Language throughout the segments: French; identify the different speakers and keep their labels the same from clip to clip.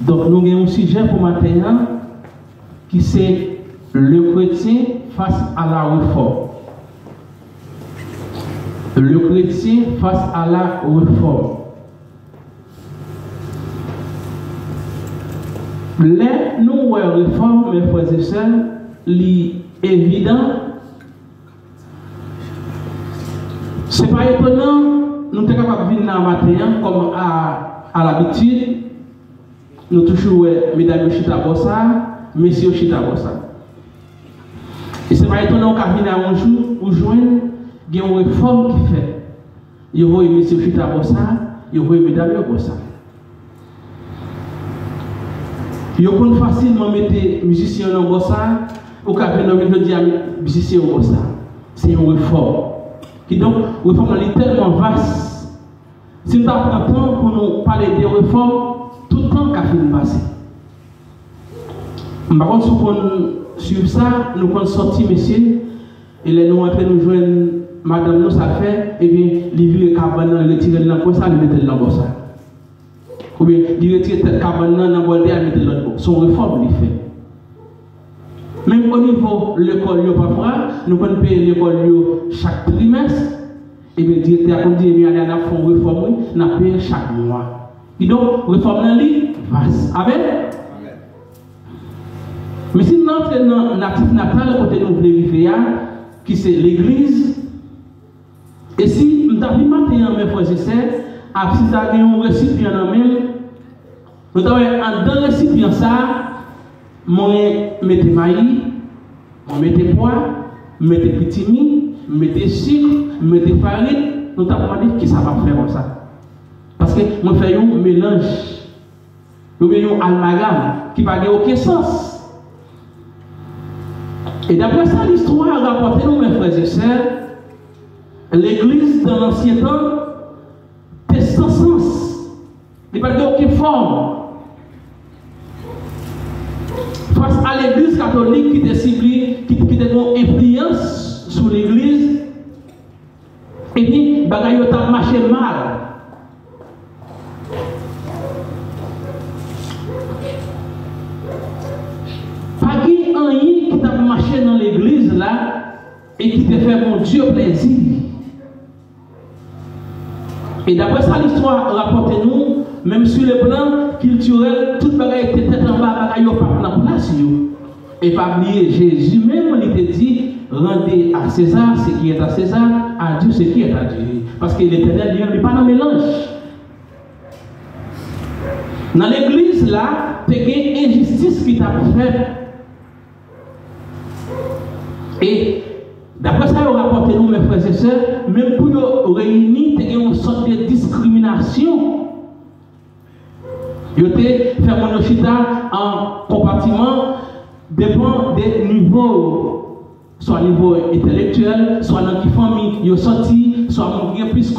Speaker 1: Donc nous avons un sujet pour maintenant qui c'est le chrétien face à la réforme. Le chrétien face à la réforme. Les nous réforme, mes frères et sœurs, évident. Ce n'est pas étonnant, nous sommes capables de venir dans matin comme à, à l'habitude. nou toujou wè medam yo chita bosa, mesi yo chita bosa. E se pa eton nou ka vina anjou, ou jwen, gen wè fòm ki fè. Yo wè mesi yo chita bosa, yo wè medam yo bosa. Yo kon fasilman mette mizisyon nan bosa, ou ka vè nan mette diya mizisyon bosa. Se yon wè fòm. Ki donk, wè fòm nan li telman vas. Se nou ta pran tan pou nou Par contre, si on suivre ça, nous pouvons sortir, messieurs, et les nous après nous joindre madame nous ça fait, et bien, les vieux cabanes, les tirer de la ça, les mettre dans la ça. Ou bien il retire tête cabane dans la boîte et mettre l'autre son réforme il fait. Même au niveau de l'école nous pouvons payer l'école chaque trimestre. Et bien directeur comme dit mais on a font réforme n'a payé chaque mois. Et donc réforme là li vaste amen? Men si nan fè nan natif natal kote nou vle vive ya, ki se l'eglize, e si mta vi maten yon men fwese se, ap si ta gen yon resipyon nan men, nou ta wè an dan resipyon sa, mwen mette mayi, mwen mette pwa, mwen mette pitimi, mwen mette chik, mwen mette farin, nou ta pwande ki sa pa fè kon sa. Paske mwen fè yon mélange, yon yon almagam, ki pa gen okè sens. Et d'après ça, l'histoire a rapporté nous, mes frères et sœurs, l'église dans l'ancien temps, était sans sens. Il n'y a pas aucune forme face à l'église catholique qui était ciblée, qui, qui était influence sur l'église, et puis, bagaille marché mal. Et qui te fait mon Dieu plaisir. Et d'après ça, l'histoire rapporte nous, même sur le plan culturel, toute bagaille était tête en bas, bagaille pas dans place. Et oublier, Jésus même, il te dit, rendez à César ce qui est à César, à Dieu ce qui est à Dieu. Parce que l'éternel, n'est pas dans mélange. Dans l'église, là, tu as une injustice qui t'a fait. Et d'après ça, on rapporte nous, mes frères et sœurs, même pour nous réunir, as une sorte de discrimination. Yo te fait mon chita en compartiment dépend des niveaux, soit niveau intellectuel, soit dans qui famille yo sorti, soit mon plus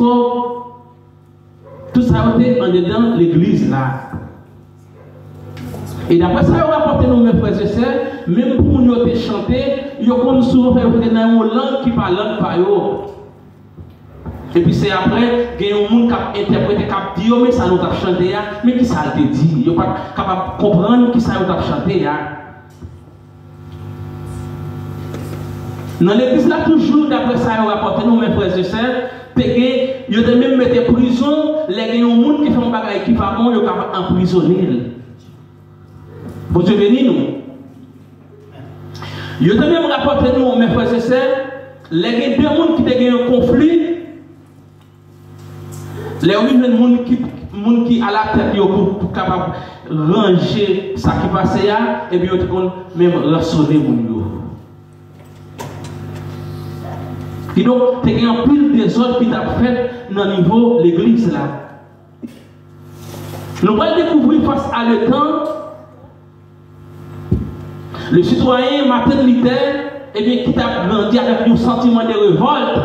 Speaker 1: Tout ça été en dedans l'église là. Et d'après ça, on rapporte nous, mes frères et sœurs, même pour nous te chanter, ils ont souvent fait dans une langue qui parle pas eux. Et puis c'est après qu'il y a un monde qui a interprété, qui a dit, mais ça nous a chanté, mais qui ça a été dit? Il n'est pas capable de comprendre qui ça nous a chanté. Dans l'église là, toujours d'après ça, on rapporte nous, mes frères et sœurs, il y a même mis en prison, les gens qui font un bagage qui ils sont capables d'emprisonner. Bon Dieu béni nous. Y a même rapporté nous, mes frères et sœurs, les deux monde qui ont un conflit, les gens qui monde qui à la tête pour capable ranger ça qui passe là et bien ils même rassonner mon Et donc, tu as un pile des autres qui t'a fait dans le niveau de l'église là. Nous allons découvrir face à le temps, le citoyen maternitaire, et eh bien, qui t'a grandi avec un sentiment de révolte.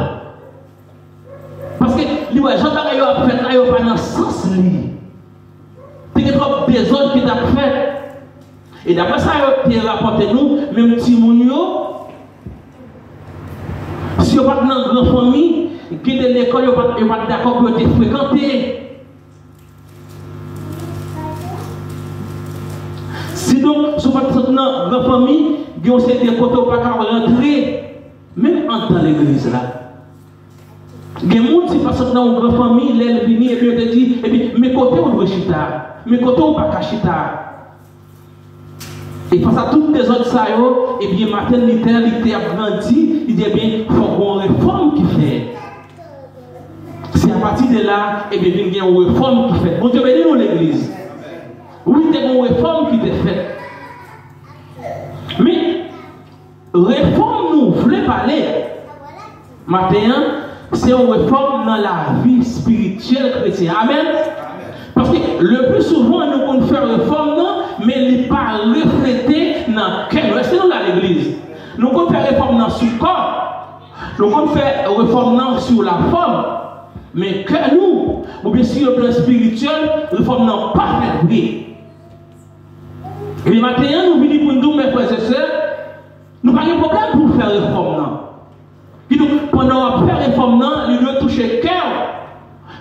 Speaker 1: Parce que, lui, Jean Bagay a fait, il pas dans le sens. Tu as trop besoin qui t'a fait. Et d'après ça, il a rapporté nous, même Timounio, si vous êtes dans une grande famille, qui est l'école, vous n'êtes pas d'accord vous êtes fréquenté. Dans la famille, il y a des côtés où pas même dans l'église là. Il y a des gens qui passent dans une famille, ils viennent et puis ils disent, et puis, mes côtés on doit chita, mes côtés on pas chita. Et face à toutes les autres ça, et bien, maternité, il a grandi, il dit, eh bien, il faut une réforme qui fait. C'est à partir de là, et bien, il y a une réforme qui fait. Bon Dieu béni dans l'église. Oui, il y a une réforme qui est faite. Mais, réforme, nous voulons parler. Maintenant, c'est une réforme dans la vie spirituelle chrétienne. Amen. Parce que le plus souvent, nous pouvons faire réforme, non, mais il n'est pas reflété dans quel C'est dans l'église. Nous pouvons faire réforme dans le corps. Nous pouvons faire réforme sur la forme. Mais que nous, ou bien sur le plan spirituel, réforme n'a pas fait. Et maintenant, nous venons pour nous, mes frères et sœurs, nous n'avons pas de problème pour faire réforme. Puis nous, pendant faire réforme, nous devons toucher le cœur.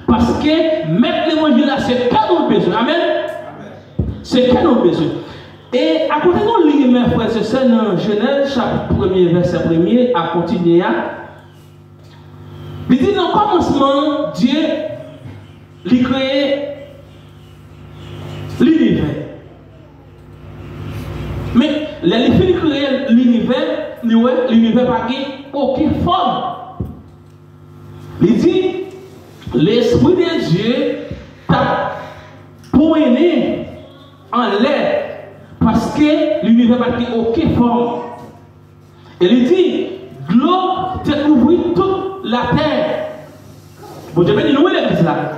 Speaker 1: Parce que mettre l'évangile là, c'est que nous besoin. Amen. C'est que nous besoin. Et à côté de nous, mes frères et sœurs, dans Genèse, chapitre 1er, verset 1er, à continuer. Il dit dans le commencement, Dieu lui créé l'univers. Mais les filles créer l'univers, l'univers n'a aucune forme. Il dit, l'Esprit de Dieu t'a poigné en l'air parce que l'univers n'a aucune forme. Et il dit, l'eau t'a couvert toute la terre. Vous devez dire, où est l'église là?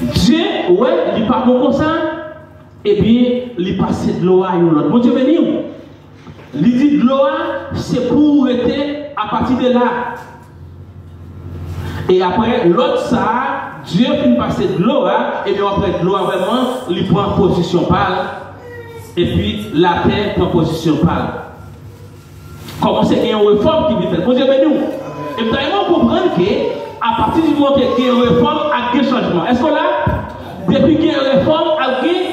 Speaker 1: Dieu, ouais, il parle comme ça, et bien, il passe de l'eau à l'autre. Bon Dieu béni. Il dit de l'eau, c'est pour être à partir de là. Et après, l'autre ça, Dieu finit passer de l'eau, et bien après de l'eau, vraiment, il prend position pâle. Et puis, la terre prend position pâle. Comment c'est une réforme qui vient faire? Bon Dieu béni. Et vous allez comprendre que, à partir du moment qu'il y a une réforme, il y a un changement. Est-ce que là, depuis qu'il y a une réforme, il y a un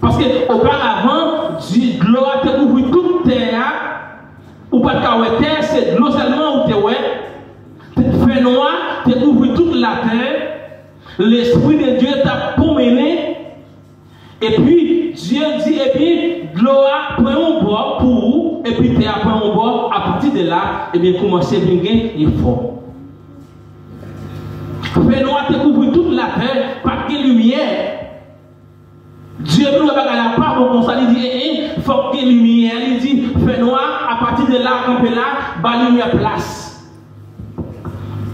Speaker 1: Parce qu'auparavant, de l'eau a couvert toute terre, ou pas de terre, c'est de l'eau seulement où tu es fait noir, tu couvert toute la terre, l'Esprit de Dieu t'a promené, et puis Dieu dit, et puis l'eau pris un bois pour vous, et puis tu as pris un bois, à partir de là, et bien commencer à venir il faut. Fait noir, tu couvert toute la terre, par quelle lumière. Dieu nous a la part comme ça, il dit, il faut qu'il y ait lumière. Il dit, fait noir, à partir de là, quand là, bah lumière place.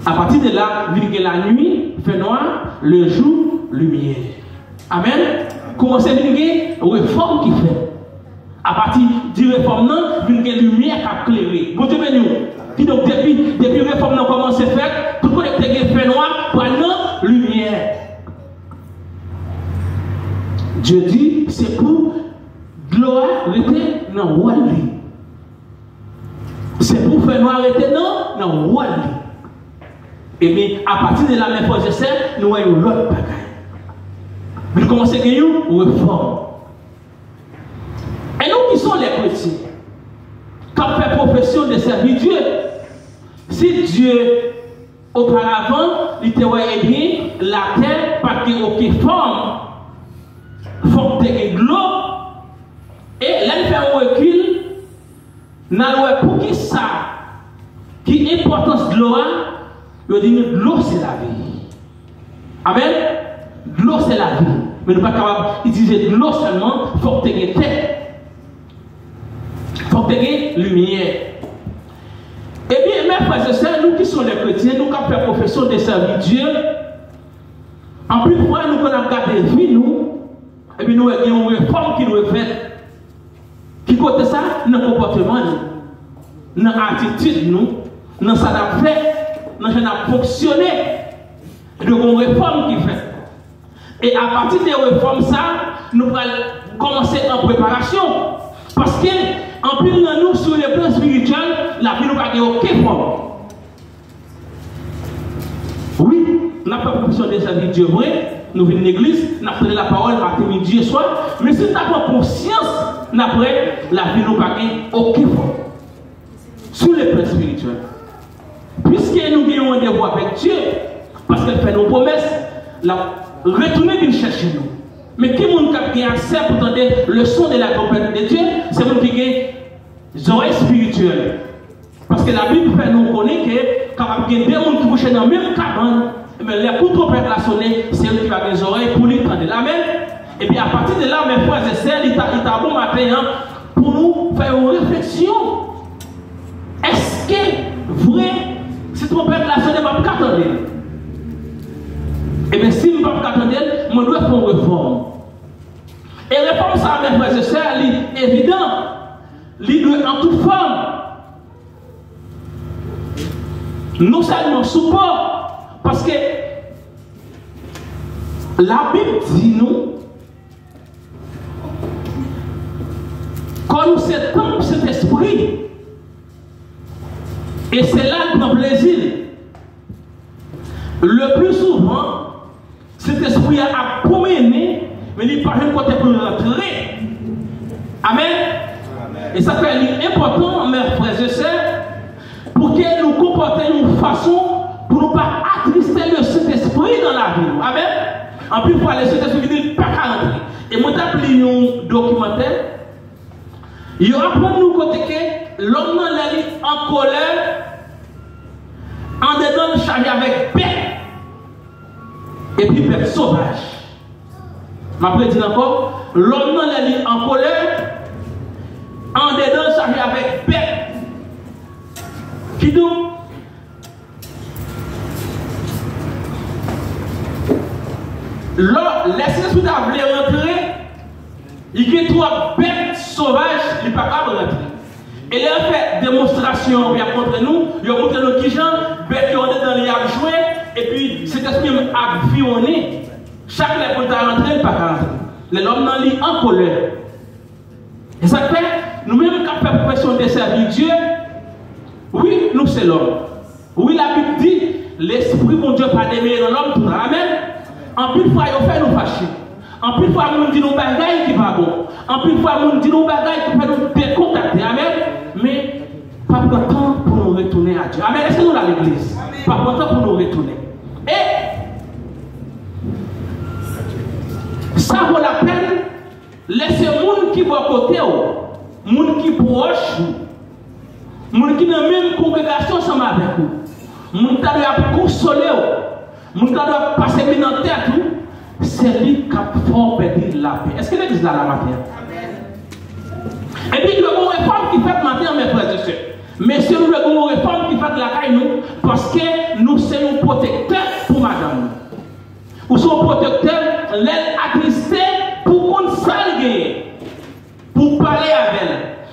Speaker 1: À partir de là, vu que la nuit, fait noir, le jour, lumière. Amen? Comment c'est une réforme qui fait? À partir du réforme, vu que lumière qui a éclairé. Bon Dieu béni. Donc, depuis, depuis réforme, comment c'est fait, tout le monde fait noir, pendant lumière. Dieu dit, c'est pour gloire rester dans Wally. C'est pour faire noir rester dans le roi Et bien, à partir de la même fois, je sais, nous voyons l'autre bagaille. Nous commençons à gagner une réforme. Et nous qui sommes les chrétiens, quand fait profession de servir Dieu, si Dieu auparavant, il était bien, la terre, pas qu'il aucune forme, Et là, il fait un recul. Pour qui ça Qui importance de l'eau Il dit que l'eau, c'est la vie. Amen? L'eau, c'est la vie. Mais nous ne sommes pas capables d'utiliser l'eau seulement. Il faut que tu terre. Il faut que tu lumière. Eh bien, mes frères et sœurs, nous qui sommes les chrétiens, nous qui faisons profession de servir Dieu, en plus, fois, nous avons gardé vie, nous, et puis nous avons une réforme qui nous est faite. Qui côté ça? Dans le comportement, dans l'attitude, dans ça n'a fait, dans ça n'a fonctionné. De une réforme qui fait. Et à partir des réformes, ça, nous allons commencer en préparation. Parce que, en plus nous, sur le plan spirituel, la vie nous n'a pas aucune forme. Oui, pas profession de servir Dieu vrai, nous venons l'église, nous apprenons la parole matin, midi et soir. Mais si tu as conscience, après, la vie nous pas aucun fond. Sur le plan spirituel. Puisque nous avons un rendez-vous avec Dieu, parce qu'elle fait nos promesses, la retourner vient chercher nous. Mais qui monde qui a accès pour entendre le son de la compagnie de Dieu, c'est monde qui a oreilles spirituelles. Parce que la Bible fait nous connaître que quand il y a des gens qui couchent dans la même cabane, mais coups trompette la sonner, c'est eux qui va des oreilles pour lui prendre. Amen. Et puis à partir de là, mes frères et sœurs, il t'a bon matin hein, pour nous faire une réflexion. Est-ce que vrai, si trompette la sonner, va pas attendre? Eh bien, si je ne vais pas attendre, je dois faire une réforme. Et réforme ça, mes frères et sœurs, est évident. Il doit en toute forme. Non seulement support, parce que la Bible dit nous, comme c'est comme cet esprit, et c'est là le plaisir. Le plus souvent, cet esprit a promené, mais il pas un côté pour rentrer. Amen. Et ça fait important, mes frères et sœurs, pour que nous comportions une façon pour ne pas Dans la. Amen. En plus, pour aller se souvenir, pas qu'à rentrer. Et moi, j'ai un documentaire. Il apprend nous côté que l'homme en colère, en dedans chargé avec paix, et puis bête sauvage. Ma dit encore, l'homme en colère, rentrer. L'homme dans Lese moun ki bo kote ou, moun ki proche ou, moun ki nan men kongregasyon sama avek ou, moun ta do ap konsole ou, moun ta do ap pase mi nan tet ou, se li kap fon pedi la pe. Eske ne diz la la mater? E pi nou yon reform ki fet mater mè prezise. Mè se nou yon reform ki fet la kay nou, paske nou se yon protekter pou madame. Ou son protekter lèl akri pour parler avec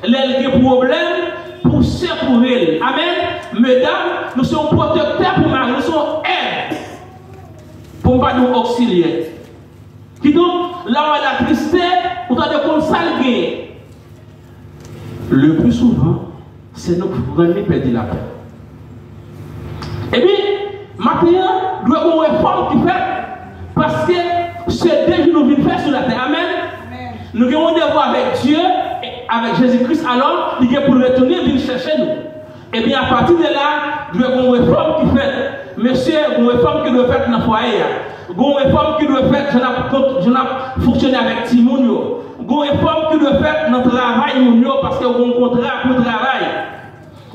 Speaker 1: elle. Des problèmes, pour secourir. Amen. Mesdames, nous sommes protecteurs pour Marie, nous sommes aides pour pas nous auxilier. Qui donc, là où la tristesse, pour de qu'on salguer. Le plus souvent, c'est nous qui perdre la paix. Et puis, maintenant, nous avons une réforme qui fait, parce que c'est déjà nous venons faire sur la terre. Amen. Nous avons des devoir avec Dieu, avec Jésus-Christ, alors, il est pour retourner, venir chercher nous. Et bien, à partir de là, nous avons une réforme qui fait. Monsieur, une réforme qui doit faire dans le foyer. Une réforme qui doit faire, je n'ai fonctionné avec Timounio. Une réforme qui doit faire dans le travail, parce que un contrat pour le travail.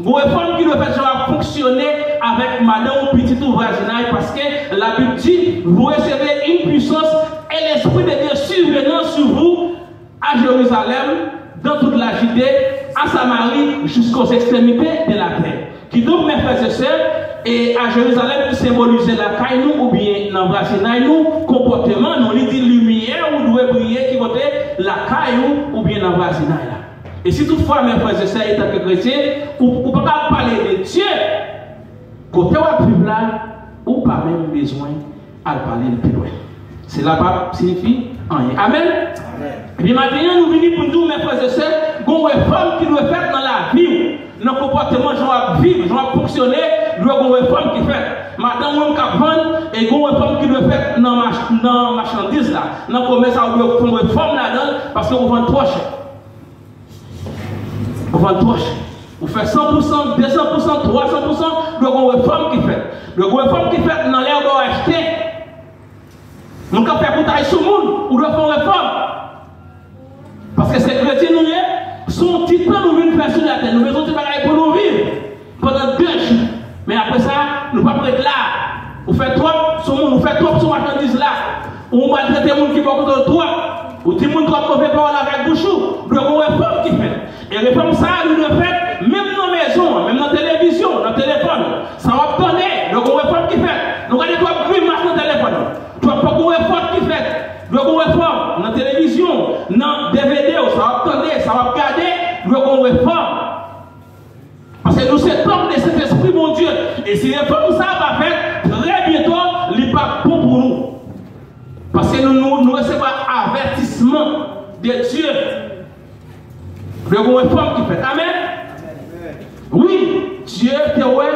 Speaker 1: Une réforme qui doit faire, je fonctionner avec madame ou petit ouvraginaire, parce que la Bible dit, vous recevez une puissance et l'Esprit de Dieu survenant sur vous à Jérusalem, dans toute la Judée, à Samarie, jusqu'aux extrémités de la terre. Qui donc, mes frères et sœurs, et à Jérusalem, symboliser la caille ou bien l'embrassinaille nous, comportement, nous, dit lumière, ou doit briller, qui vote la caille ou bien l'embrassinaille Et si toutefois, mes frères et sœurs, en tant que chrétiens, ou ne pas parler de Dieu, côté ou là, ou pas même besoin à parler de plus loin. Cela signifie rien. Amen. Et puis maintenant, nous venons pour nous, mes frères et sœurs, une réforme qui doit faire dans la vie. Dans le comportement, je dois vivre, je dois fonctionner, nous avons une réforme qui fait. Madame, moi, qui vendre et une réforme qui doit faire dans la marchandise là. Dans le commerce, on doit faire une réforme là-dedans parce que vous vendez trop cher. Vous vendez trop cher. Vous faites 100%, 200%, 300%, de une réforme qui fait. Le réforme qui fait dans l'air de acheter. Nous, quand faire pour sur le monde, on doit faire une réforme. Parce que ces chrétiens, nous, son titre, nous venons faire sur la terre. Nous faisons des bagages pour nous vivre pendant deux jours. Mais après ça, nous ne pouvons pas être là. Vous faites trop sur monde, vous faites trop sur marchandise là. Ou maltraiter les gens qui vont contre trop. Ou des gens trop mauvais parole avec bouchou. Nous avons une réforme qui fait. Et réforme ça, nous devons faire même dans la maison, même dans la télévision, dans le téléphone. Ça va donner. Nous avons une réforme qui fait. Nous avons trois bruits marche dans le téléphone. Tu as pas une réforme qui fait. Nous avons une réforme dans la télévision, dans DVD, ça va donner, ça va garder. Nous avons une réforme. Parce que nous sommes de cet esprit, mon Dieu. Si réforme ça va faire, très bientôt, il pas pour nous. Parce que nous, nous, nous recevons avertissement de Dieu. Le réforme qui fait. Amen. Oui, Dieu te ouais,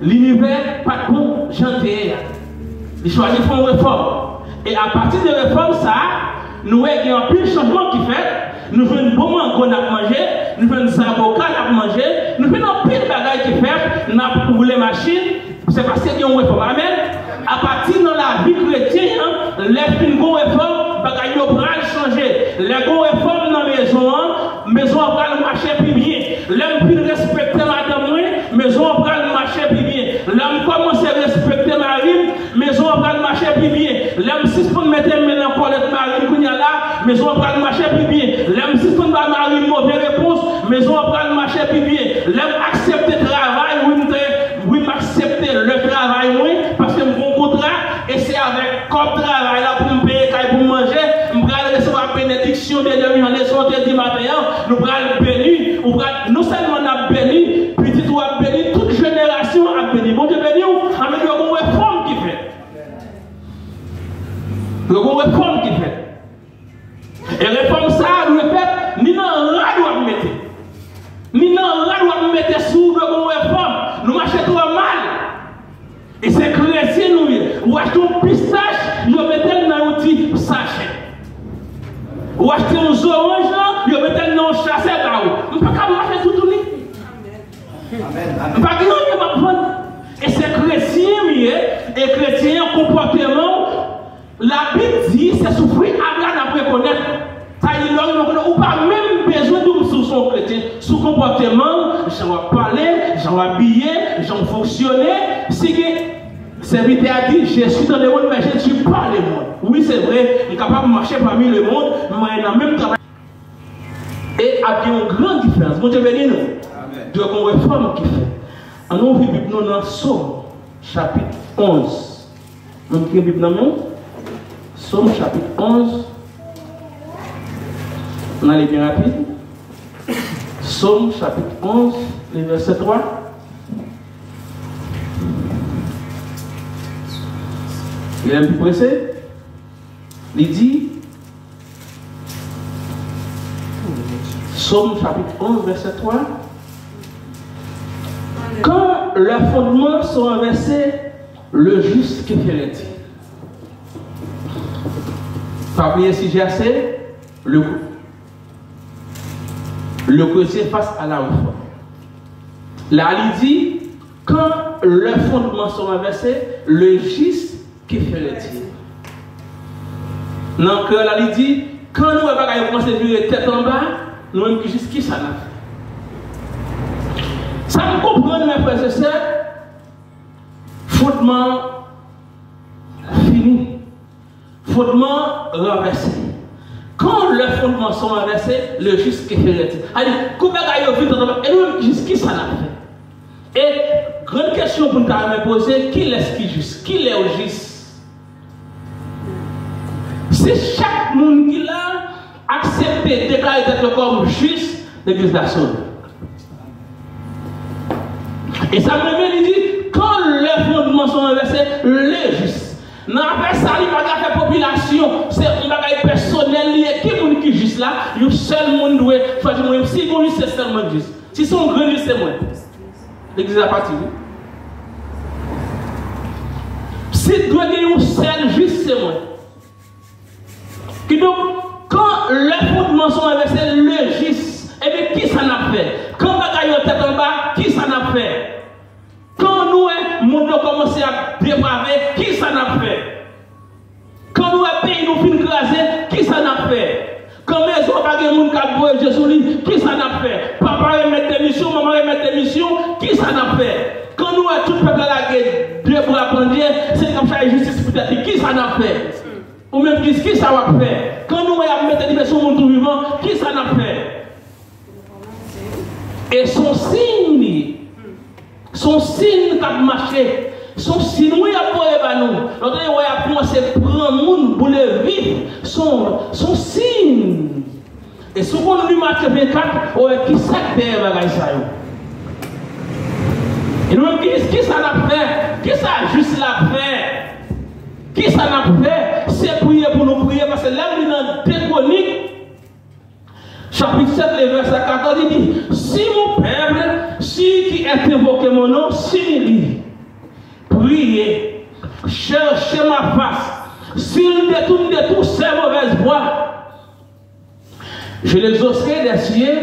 Speaker 1: l'univers pas bon, gentil. Il choisit de faire une réforme. Et à partir de la réforme, ça, nous avons un pile changement qui fait. Nous faisons un bon qu'on a mangé, nous faisons des avocats à manger, nous faisons un pile de bagages qui fait, nous avons les machines, c'est parce qu'il y a une réforme. Amen. À partir de la changer. Les réformes dans la maison, maison va marcher plus bien. Madame, bien. Marie, maison va marcher plus bien. L'homme si on mettre maintenant colette Marie, qu'on y a là, maison va marcher plus bien. Marie mauvaise réponse, maison va marcher comportement, la Bible dit, c'est souffrir à après connaître. Ça est, ou pas même besoin de son chrétien, son comportement, j'en vais parler, j'en vais habiller, j'en fonctionner. Si serviteur a dit, je suis dans le monde, mais je ne suis pas le monde. Oui, c'est vrai, je suis capable de marcher parmi le monde, mais dans le même travail. Et il y a une grande différence. Mon Dieu béni nous. De la réforme qui fait. En nous, nous dans Somme, chapitre 11. Nous avons Bible dans nous. Somme, chapitre 11. On allait bien rapide. Somme, chapitre 11, le verset 3. Il est un peu pressé. Il dit Somme chapitre 11, verset 3. Quand leurs fondements sont inversés, le juste qui fait l'intime. Premier sujet, c'est le coup. Le chrétien face à la réforme. Là, il dit, quand le fondement sont versé, le juste que ferait-il Donc là, il dit, quand nous avons commencé à virer tête en bas, nous avons juste qui ça là. Ça me comprend, mes frères et sœurs, fondement fini, fondement renversé. Quand les fondements sont renversés, le juste qui fait. Allez, comment est-ce que et nous, juste qui ça n'a fait? Et, grande question pour nous me poser, qui est-ce qui juste? Qui est au juste? C'est chaque monde qui l'a accepté, déclaré d'être comme juste, l'église de la et ça me dit, Don le fondman son an verse legis. Nan apè sa li baga fè popilasyon, se bagay personel liye, ki moun ki jis la, yo sel moun dwe fè di mwen. Si moun jis se sel moun jis. Si son gren jis se mwen. L'Eglise la pati ou. Si dwe gen yo sel jis se mwen. Ki don, kan le fondman son an verse legis, ebe eh ki sa na fè? Kan bagay yo tèt an ba, ki sa na fè? A commencé à dépraver, qui ça n'a fait? Quand nous, le pays nous fin craser, qui ça n'a fait? Quand maison pas de monde qui boire Jésus qui ça n'a fait? Papa remet des missions, maman remet des missions, qui ça n'a fait? Quand nous tout le peuple la guerre, deux bras pendus, c'est comme ça justice peut-être qui ça n'a fait? Ou même qui qui ça va faire? Quand nous avons mettre des personnes monde vivant, qui ça n'a fait? Et son signe, Son sin kap mache, son sin wè apò e banou, lòtè yè wè apò mwen se pran moun boule vif, son, son sin. E sou kon li matke 24, wè ki sak deye e bagay sa yo. E nou mwen ki, ki sa nap fè, ki sa jist la fè, ki sa nap fè, se priye pou nou priye, parce lè Chapitre 7, verset 14, il dit Si mon peuple, si qui est invoqué mon nom, si priez, cherchez ma face. S'il détourne de toutes ces mauvaises voies, je les exaucerai des cieux,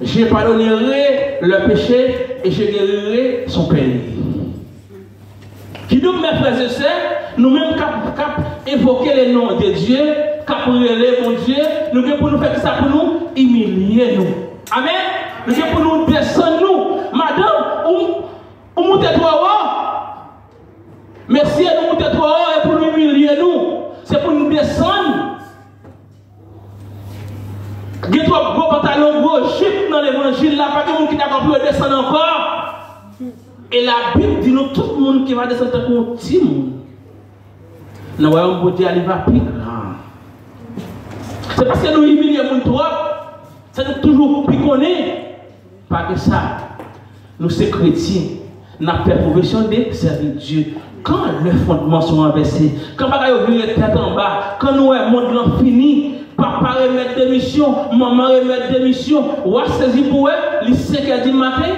Speaker 1: je pardonnerai le péché et je guérirai son pays. Qui donc, mes frères et sœurs, nous-mêmes, cap, cap, évoquer les noms de Dieu, kap rele bon Diyo, nou gen pou nou fè ki sa pou nou, imilye nou. Amen? Nou gen pou nou desen nou. Madame, ou moutè to a wò? Oh? Mersi, nou moutè to a wò, oh, e pou nou imilye nou. Se pou nou desen. Gen to a gwo pantalon gwo, jip nan evanjil la, pa ke moun ki ta kon pou e desen ankor. E la Bib di nou tout moun ki va desen te kon ti moun. Nan wè yon bote aliva pi gran. C'est parce que nous humilions trop. C'est nous toujours plus connaître. Pas que ça. Nous sommes chrétiens. Nous avons profession de servir Dieu. Quand les fondements sont inversés, quand les gens tête en bas, quand nous le monde fini, papa remet des missions, maman remet des missions, ou saisi pour eux, les 5 h du matin.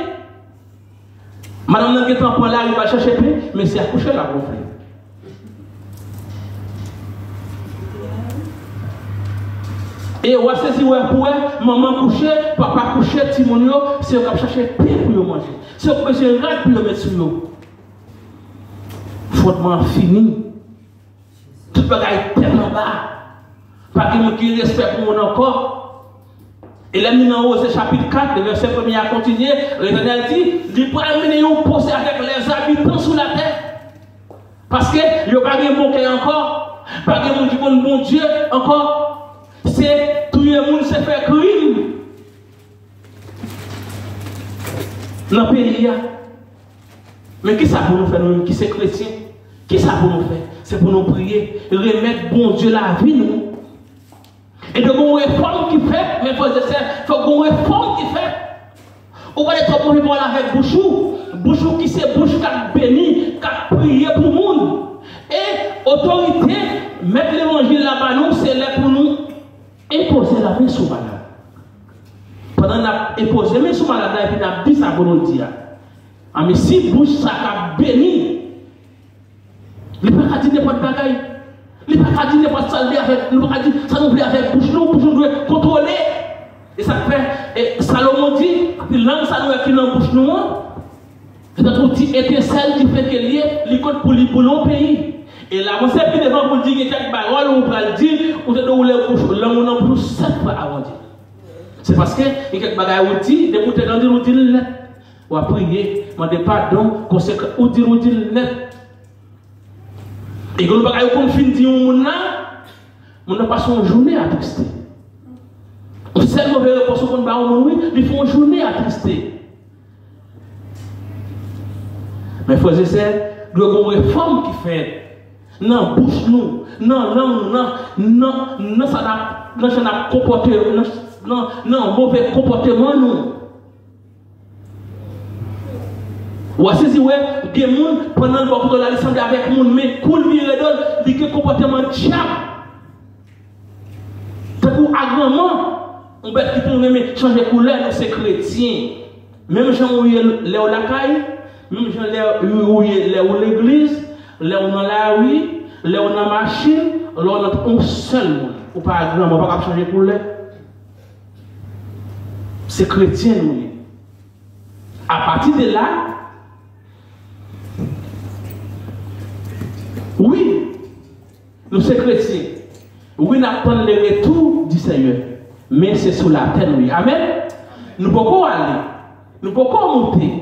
Speaker 1: Madame n'a pas là, il va chercher mais c'est à coucher la gonfler. Et ou a saisi pour eux, maman coucher, papa coucher, Timonio, c'est à chercher paix pour manger. C'est à chercher rade pour mettre sur eux fondement fini. Tout le monde est tellement bas. Pas de qui respecte pour mon encore. Et là, nous avons au chapitre 4, le verset 1 à continuer. L'éternel dit il peut amener un procès avec les habitants sous la terre. Parce que il n'y a pas de bon encore. Pas de bon Dieu encore. C'est tout le monde se fait crime. Dans le pays. Mais qui ça pour nous faire, nous qui sommes chrétiens qui ça pour nous faire? C'est pour nous prier, remettre bon Dieu la vie nous. Et de une réforme qui fait, mes frères et sœurs, il faut une réforme qui fait. On va être pour voir avec Bouchou. Bouchou qui c'est bouche qui a béni, qui a prié pour le. Et autorité, mettre l'évangile là-bas, nous, c'est là pour nous imposer la vie sur malade. Pendant qu'on imposé la vie sur malade, et puis on a dit ça pour nous dire. Ah, mais si bouche ça a béni, il ne peut pas dire n'importe bagaille. Il ne peut pas dire n'importe avec. Il ne peut pas dire ça nous plaît avec bouche nous, bouche nous contrôler. Et ça fait, et Salomon dit, puis langue ça nous est dans bouche nous. C'est un petit étincelle qui fait qu'il y ait l'école pour pour pays. Et là, on s'est plus devant pour dire que quelques paroles, on peut le dire, ou de où les bouches, là, on a plus sept fois avant dire. C'est parce que, il y a dit, des bouteilles, on dit, on dit net. Ou à prier, demander pardon, conséquent, ou dire, on dit net. Et quand nous avons comme fin de monde là, on n'a son journée à. On mauvais qu'on va au monde, ils font une journée à. Mais frères et sœurs, nous avons une réforme qui fait. nan bouch nou, nan lang nou, nan, nan, nan sa na, nan sa na kompote, nan, nan, nan mouve kompoteman nou. Wase si we, gen moun, penan lwakou do la lisan de avek moun, men koul mi redol, di gen kompoteman tchap. Se pou agreman, on bet ki pou mèmè chanje koule, nou se kretien. Mèm jan ou ye le ou lakay, mèm jan le ou ye le ou l'eglise, là on dans la rue, là on dans machine, là on a un seul monde. Ou pas grand, on va pas changer pour le. C'est chrétien, nous. À partir de là, oui, nous sommes chrétiens. Oui, nous attendons le retour du Seigneur. Mais c'est sous la terre, oui. Amen. Nous pouvons aller. Nous pouvons monter.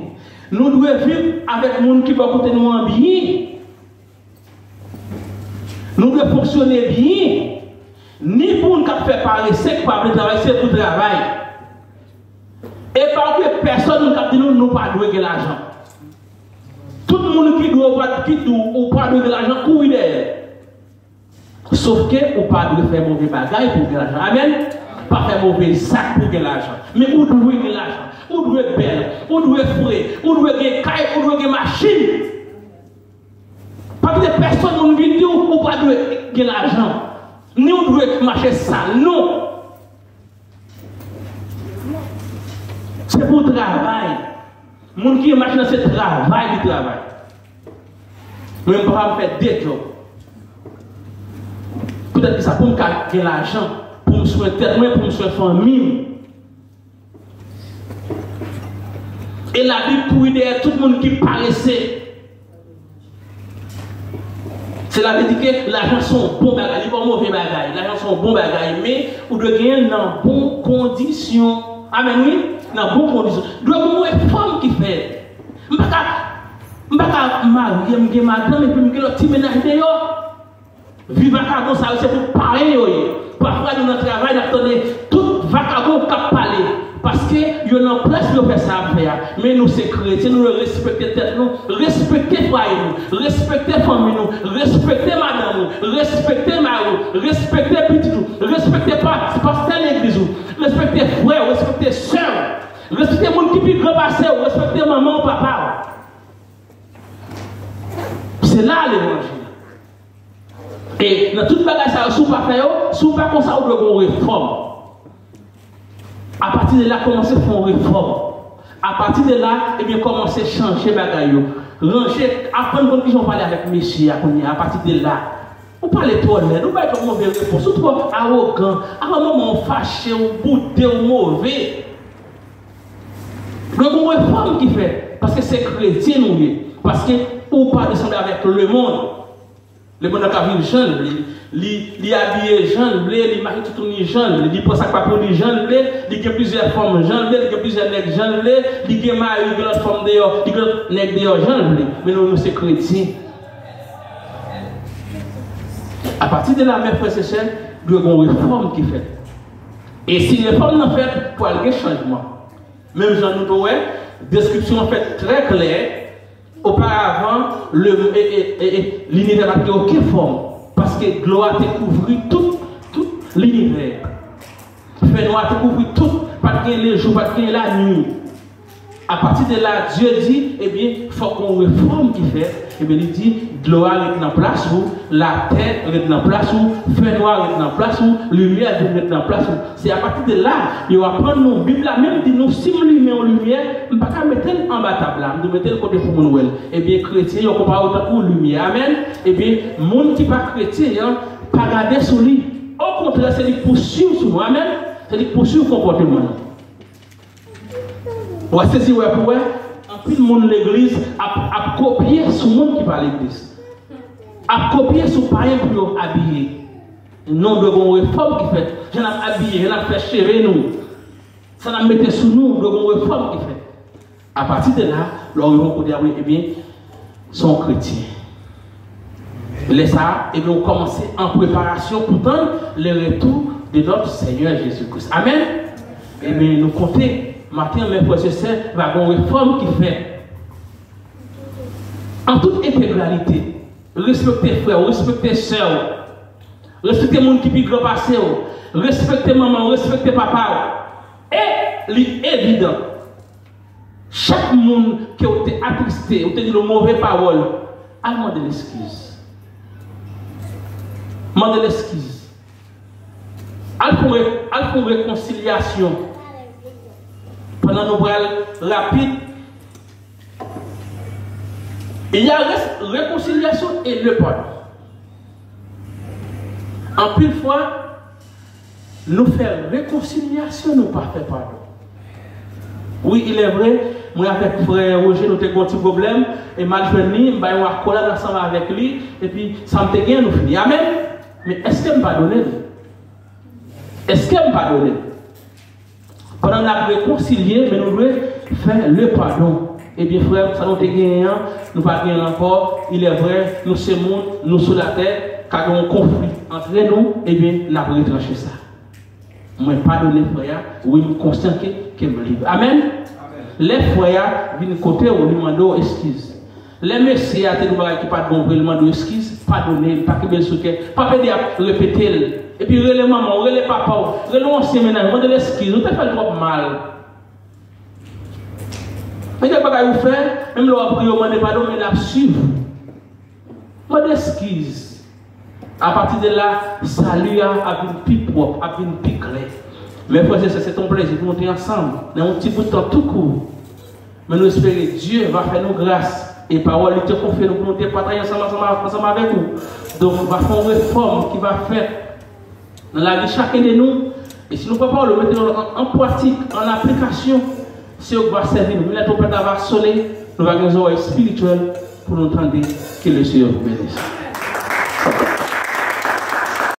Speaker 1: Nous devons vivre avec les gens qui vont nous bien. Nous devons fonctionner bien. Ni pour nous faire parler sec, pas le travail, c'est pour travail. Et parce que personne ne dit nous ne pas de l'argent. Tout le monde qui doit qui ou pas de l'argent, couille derrière. Sauf que ou pas de faire mauvais bagaille pour l'argent. Amen. Pas faire mauvais sac pour l'argent. Mais où doit l'argent? ou doit belle? ou doit fourrer? Où doit caille? Où doit machine? Parce que personne ne vit ou pas de l'argent. Ni ou doit marcher sale, non. C'est pour le travail. Moun qui marche dans ce travail du travail. Même pas faire des jobs. Peut-être que ça pour me gagner l'argent, pour me souhaiter, pour me souhaiter famille. Et la Bible couille derrière tout le monde qui paraissait. Cela veut dire que l'argent sont bon bagage, pas mauvais bagage. L'argent sont bon bagage, mais vous devez gagner dans bonnes conditions. Amen, oui? Dans bonnes conditions. Vous devez une femme qui fait. Je ne peux pas marier, je ne madame, et puis je vais petit ménage dehors. Vivre à comme ça, c'est pour parler. Parfois, nous, notre travail, d'attendre tout Parce que y a en place de faire ça. Mais nous, c'est chrétiens, nous respectons tête nous, respectons foyer nous, respectons famille nous, respectons madame nous, respectons mari, respectons petit nous, respectons pasteur l'église nous, respectons frère, respectons soeur, respectons gens qui vivent grand pasteur, respectons maman ou papa. C'est là l'évangile. Et dans toute bagage, ça, si vous ne pas faire, pas comme ça, vous devez réforme. À partir de là, commencer à faire une réforme. À partir de là, eh bien, commencer à changer bagaille. Ranger, apprendre comme ils ont parlé avec Messie à partir de là. Vous parlez trop laid, vous parlez comme mauvais réponse, arrogant, à un moment fâché, ou boudé, ou mauvais. Le qui fait, parce que c'est chrétien, parce que vous pas descendre avec le monde. Le monde a vu jeune, il habillé jeune, il marie tout le jeune, il prend sa papier de jeune, il a plusieurs formes jeune, il a plusieurs nègres jeune, il a marié une autre forme dehors, il a nègre dehors jeune, mais nous, nous sommes chrétiens. À partir de la même frère et sœurs, il y a une réforme qui fait. Et si réforme n'est faite, pour aller changement. Même Jean nous description fait très claire Auparavant, l'univers n'a pris aucune forme. Parce que gloire a couvert tout, tout l'univers. Fait noir a couvert tout, pas de les jours, pas de la nuit. À partir de là, Dieu dit, eh bien, il faut qu'on réforme qui fait. Eh bien, il dit, gloire est en place où, la terre est en place où, feu noir est en place où, lumière est en place où. C'est à partir de là, il va prendre nos même dit nous, si nous en lumière, on ne peut pas mettre en bas table là, nous mettre côté pour Noël. Eh bien, chrétien, il pas autant pour lumière. Amen. Eh bien, monde qui n'est pas chrétien, hein, pas garder sur lui. Au contraire, c'est lui poursuivre sur. Amen. C'est lui poursuivre le comportement. On va saisir, ouais, pour en plus, le monde l'église a, copié ce monde qui va l'église. A copié ce païen pour habiller. Non de bon réforme qui fait. J'en ai habillé, j'en ai fait chérir nous. Ça n'a mis sous nous de bon réforme qui fait. À partir de là, leur vont dire oui, eh bien, sont chrétiens. Les ça, et eh bien, on en préparation pour le retour de notre Seigneur Jésus-Christ. Amen. Eh bien, nous comptons Matin, mes frères et sœurs, va avoir une réforme qui fait. En toute intégralité, respectez frères, respectez sœurs, respectez les gens qui vivent le passé, respectez maman, respectez papa. Et l'évident, chaque monde qui a été attristé, ou a dit de mauvaises paroles, a demandé l'excuse. Demandez l'excuse. Al pour réconciliation. Pendant nos bras rapides, Il y a réconciliation et le pardon. En plus fois, nous faire réconciliation, nous pas faire pardon. Oui, il est vrai, moi avec frère Roger, nous avons un petit problème, et mal venu, je vais avoir ensemble avec lui, et puis ça me fait nous finir. Amen. Mais est-ce qu'il me pardonne Est-ce qu'il me pardonne Pendant la réconcilier, mais nous devons faire le pardon. Eh bien, frère, ça nous gagné, nous pas gagné encore. Il est vrai, nous sommes nous sur la terre, a un conflit entre nous, eh bien, nous avons retranché ça. Moi, pardonner, frère, oui, je conscient que me libre. Amen. Les frères viennent côté où nous demandons excuse. Les messieurs, à tes qui pas de bon, ils demandent excuse, pardonner, pas que bien sûr, pas dire répéter. Et puis, relais maman, relais papa, relais ancien ménage, demandez l'excuse, vous fait trop mal. Mais il n'y a pas vous faire, même le prier, demandez pardon, mais la suivre. Moi, d'excuse. À partir de là, salut a une plus propre, a une plus claire. Mais frères c'est ton plaisir pour monter ensemble. Dans un petit bout de temps tout court. Mais nous espérons que Dieu va faire nous grâce. Et parole, te confie nous pour monter partager ensemble, avec vous. Donc, on va faire une réforme qui va faire dans la vie de chacun de nous. Et si nous ne pouvons pas le mettre en, pratique, en application, c'est ce qui va servir nous. La trompette va sonner, nous allons avoir spirituel pour nous entendre que le Seigneur vous bénisse.